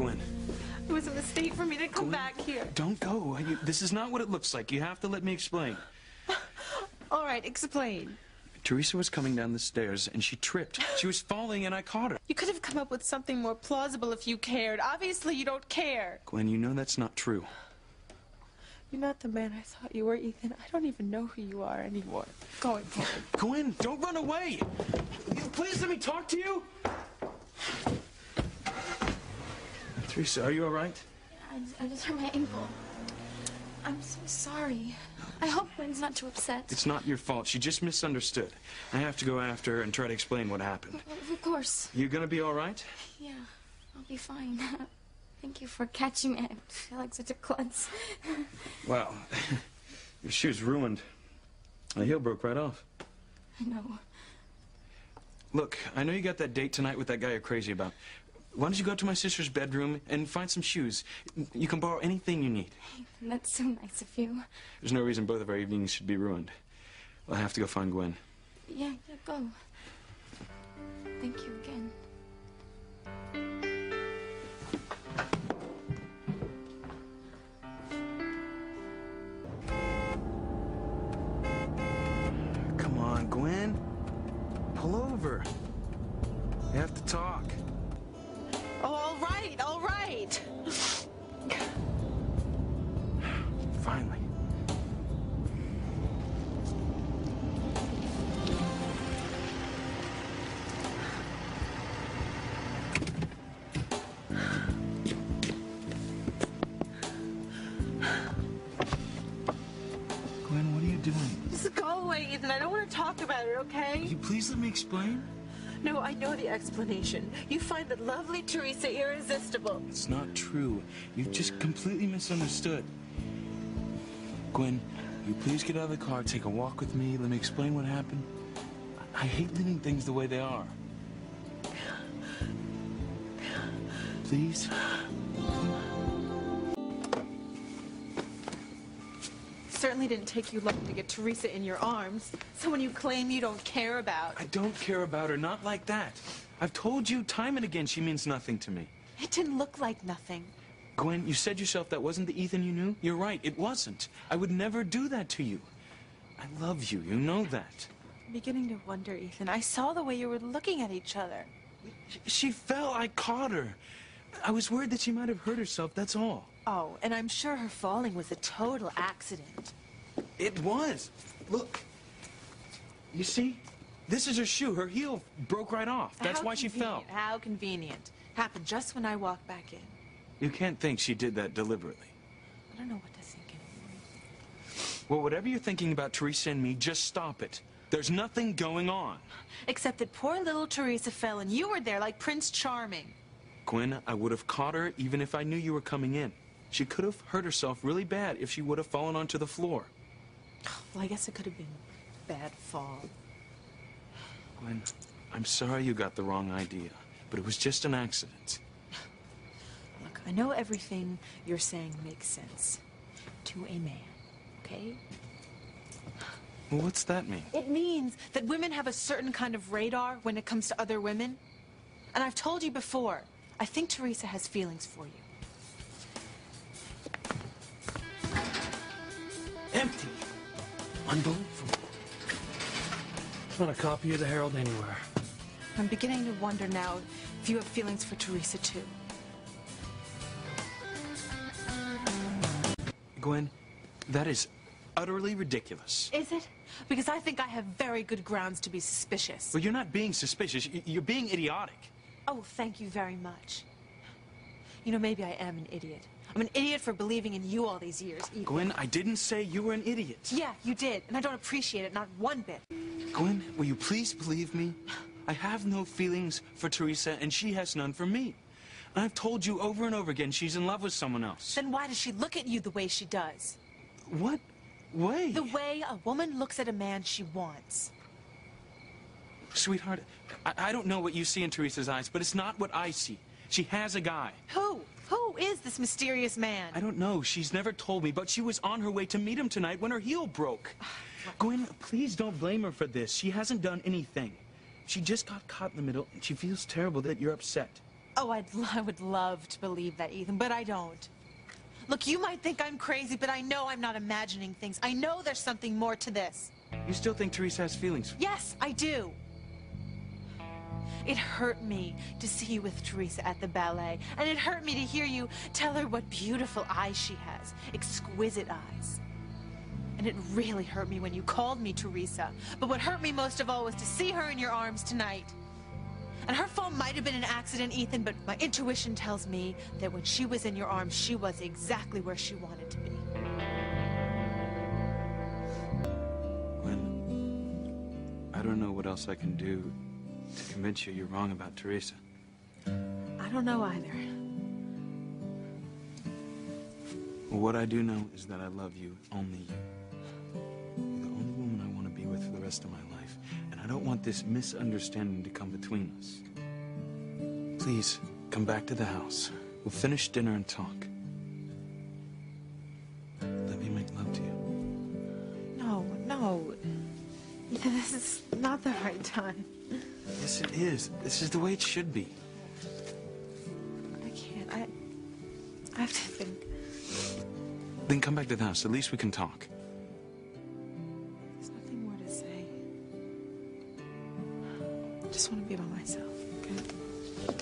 Gwen, It was a mistake for me to come back here. don't go. You- This is not what it looks like. You have to let me explain. All right, explain. Teresa was coming down the stairs and she tripped. She was falling and I caught her. You could have come up with something more plausible if you cared. Obviously, you don't care. Gwen, you know that's not true. You're not the man I thought you were, Ethan. I don't even know who you are anymore. Going home. Gwen, don't run away. Please let me talk to you. Teresa, are you all right? I I just hurt my ankle. I'm so sorry. I hope Gwen's not too upset. It's not your fault. She just misunderstood. I have to go after her and try to explain what happened. Of course. You gonna be all right? Yeah, I'll be fine. Thank you for catching me. I feel like such a klutz. Well, your shoe's ruined. The heel broke right off. I know. Look, I know you got that date tonight with that guy you're crazy about. Why don't you go to my sister's bedroom and find some shoes? You can borrow anything you need. That's so nice of you. There's no reason both of our evenings should be ruined. I'll have to go find Gwen. Yeah, yeah, go. Thank you again. Come on, Gwen. Pull over. We have to talk. Oh, all right, all right. Finally. Gwen, what are you doing? Just go away, Ethan. I don't want to talk about it, okay? Will you please let me explain? No, I know the explanation. You find the lovely Teresa irresistible. It's not true. You've just completely misunderstood. Gwen, you please get out of the car, take a walk with me, let me explain what happened? I hate leaving things the way they are. Please? Certainly didn't take you long to get Teresa in your arms. Someone you claim you don't care about. I don't care about her, not like that. I've told you time and again she means nothing to me. It didn't look like nothing. Gwen, you said yourself that wasn't the Ethan you knew? You're right, it wasn't. I would never do that to you. I love you, you know that. I'm beginning to wonder, Ethan. I saw the way you were looking at each other. She fell, I caught her. I was worried that she might have hurt herself, that's all. Oh, and I'm sure her falling was a total accident. It was. Look. You see? This is her shoe. Her heel broke right off. That's How why she fell. How convenient. Happened just when I walked back in. You can't think she did that deliberately. I don't know what to think anymore. Well, whatever you're thinking about Teresa and me, just stop it. There's nothing going on. Except that poor little Teresa fell and you were there like Prince Charming. Gwen, I would have caught her even if I knew you were coming in. She could have hurt herself really bad if she would have fallen onto the floor. Well, I guess it could have been a bad fall. Gwen, I'm sorry you got the wrong idea, but it was just an accident. Look, I know everything you're saying makes sense. To a man, okay? Well, what's that mean? It means that women have a certain kind of radar when it comes to other women. And I've told you before, I think Teresa has feelings for you. Unbelievable. Not a copy of the Herald anywhere. I'm beginning to wonder now if you have feelings for Teresa too. Gwen, that is utterly ridiculous. Is it? Because I think I have very good grounds to be suspicious. Well, you're not being suspicious. You're being idiotic. Oh, thank you very much. You know, maybe I am an idiot. I'm an idiot for believing in you all these years, Ethan. Gwen, I didn't say you were an idiot. Yeah, you did, and I don't appreciate it, not one bit. Gwen, will you please believe me? I have no feelings for Teresa, and she has none for me. And I've told you over and over again she's in love with someone else. Then why does she look at you the way she does? What way? The way a woman looks at a man she wants. Sweetheart, I, I don't know what you see in Teresa's eyes, but it's not what I see. She has a guy. Who? Who is this mysterious man? I don't know. She's never told me, but she was on her way to meet him tonight when her heel broke. Gwen, please don't blame her for this. She hasn't done anything. She just got caught in the middle, and she feels terrible that you're upset. Oh, I'd, I would love to believe that, Ethan, but I don't. Look, you might think I'm crazy, but I know I'm not imagining things. I know there's something more to this. You still think Teresa has feelings? Yes, I do. It hurt me to see you with Teresa at the ballet, and it hurt me to hear you tell her what beautiful eyes she has exquisite eyes. And it really hurt me when you called me Teresa. But what hurt me most of all was to see her in your arms tonight. And her fall might have been an accident, Ethan, but my intuition tells me that when she was in your arms, she was exactly where she wanted to be. Gwen, I don't know what else I can do to convince you you're wrong about Teresa. I don't know either. Well, what I do know is that I love you, only you. You're the only woman I want to be with for the rest of my life, and I don't want this misunderstanding to come between us. Please, come back to the house. We'll finish dinner and talk. Let me make love to you. No, no. This is not the right time. Yes, it is. This is the way it should be. I can't. I, I have to think. Then come back to the house. At least we can talk. There's nothing more to say. I just want to be by myself, okay?